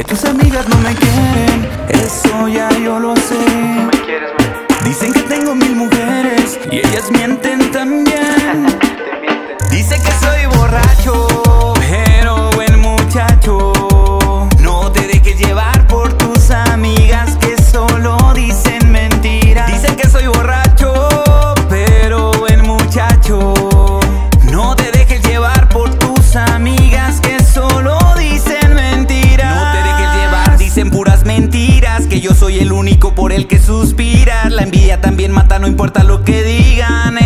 Que tus amigas no me quieren, eso ya yo lo sé. Dicen que tengo mil mujeres y ellas mienten también. Dice que soy borracho. que yo soy el único por el que suspirar. La envidia también mata, no importa lo que digan.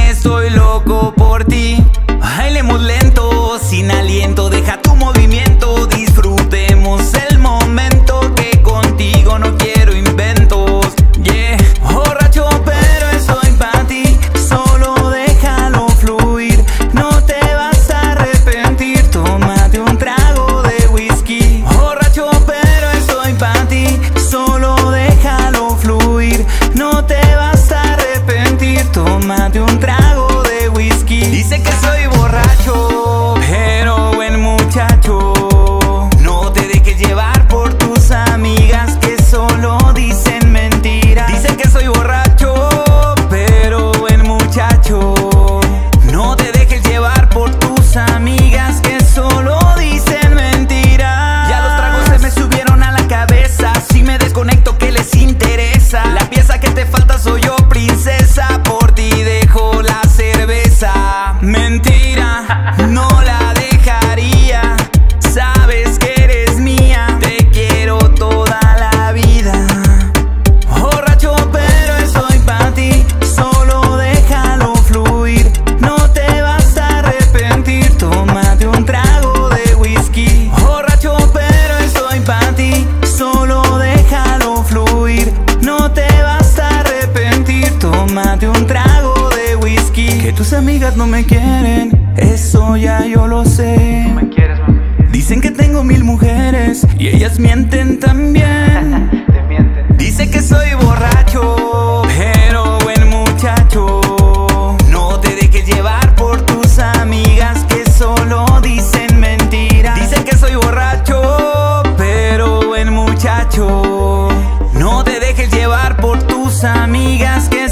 tus amigas no me quieren, eso ya yo lo sé. No me quieres, mami. Dicen que tengo mil mujeres y ellas mienten también. Te mienten. Dice que soy borracho, pero buen muchacho. No te dejes llevar por tus amigas que solo dicen mentiras. Dicen que soy borracho, pero buen muchacho. No te dejes llevar por tus amigas que